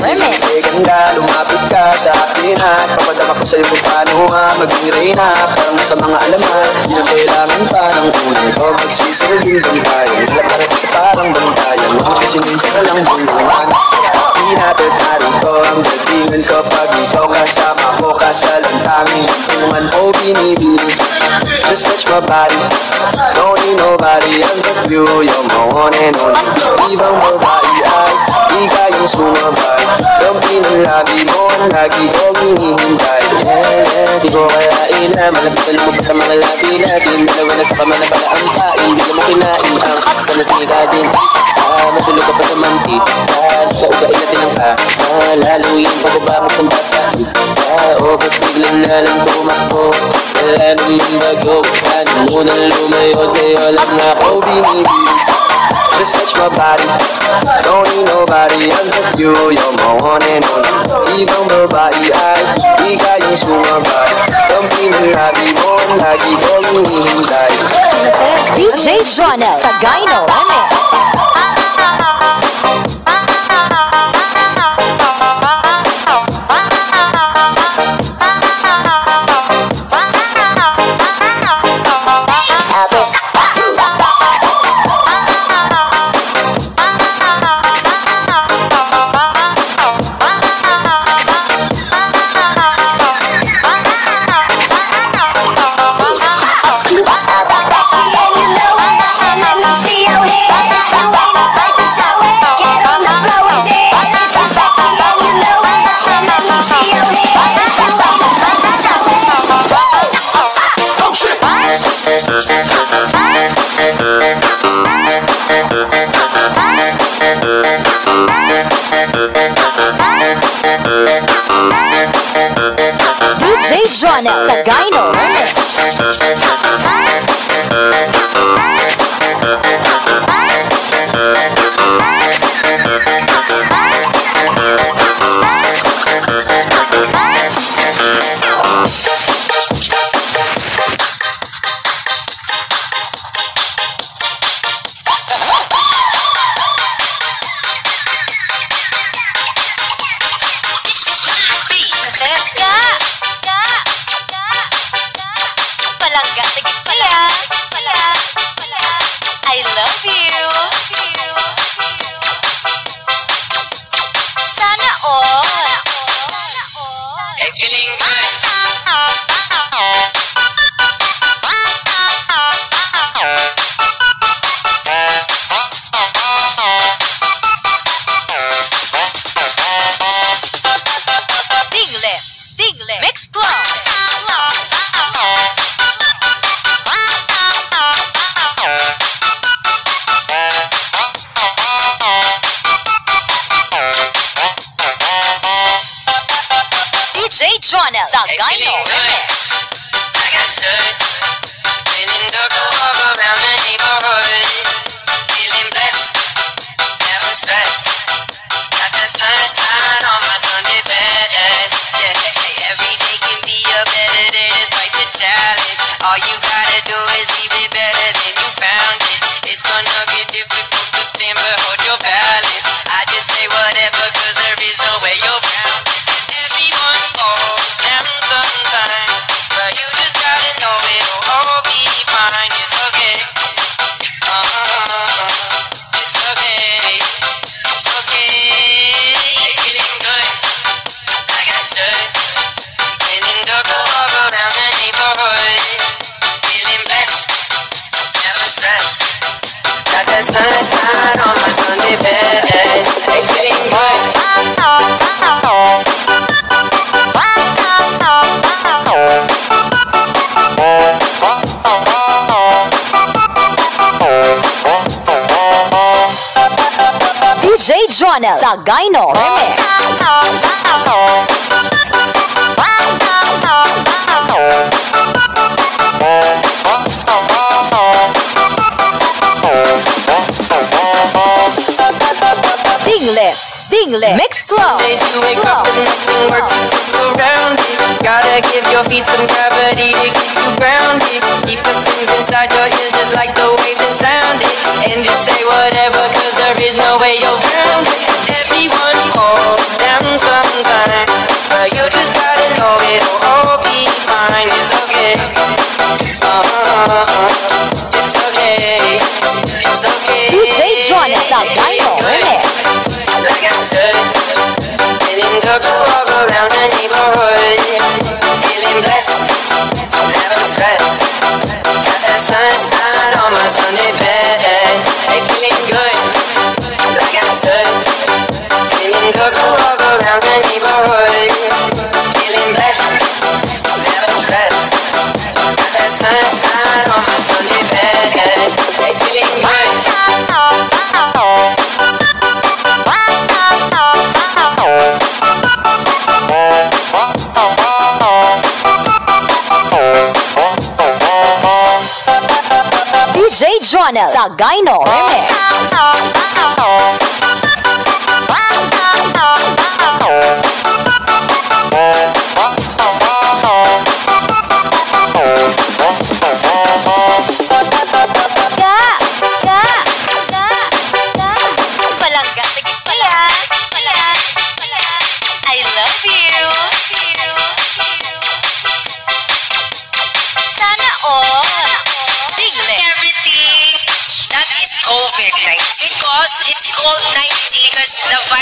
Remix Ay ganda, lumapit ka sa akin ha Papadama ko sa'yo kung paano ha Maging reyna, parang sa mga alaman Hindi na kailangan pa ng unay ko Magsisirin ng bayan Laparin sa parang bantayan Makakasinin ka lang ng bunduan Hindi natin parito ang datingan ko Pag ikaw kasama ko Kasalantangin ang tulungan o binibili Just touch my body Don't need nobody else but you You're my one and only Ibang babae Di kayang sumabay Kampi ng labi mo Ang lagi kong hinihintay yeah, Di ko kaya ila Malapitan mo pa sa mga labi natin Dalawa na sa kama na pala ang kain Di ko mo kinain ang Sana siga din ah, matulog ka pa sa mantikan ah, Sa ugain natin ang ah Laluin bago mo kung basa Ah, o oh, ba't biglang na lang tumakbo Wala naman bago Ano mo nang lumayo sa'yo Alam na ako binibilig Just touch my body. Don't need nobody. I'm with you, you're my one and only. Even nobody, I, we got you my body. Don't be don't don't be DJ Jonel, Sagaino, Remix. Got to get Journal sa Gino. Ronald sa Gino Dingle, Dingle, Mix Club. Some days you wake up and nothing works, around Gotta give your feet some gravity to keep you grounded. Keep the things inside your ears just like the waves and sounding. And just say whatever, cause there is no way you'll drown Everyone falls down sometimes, But you just gotta know it'll all be fine, it's okay. channel s a g a i no because it's called night because the vibe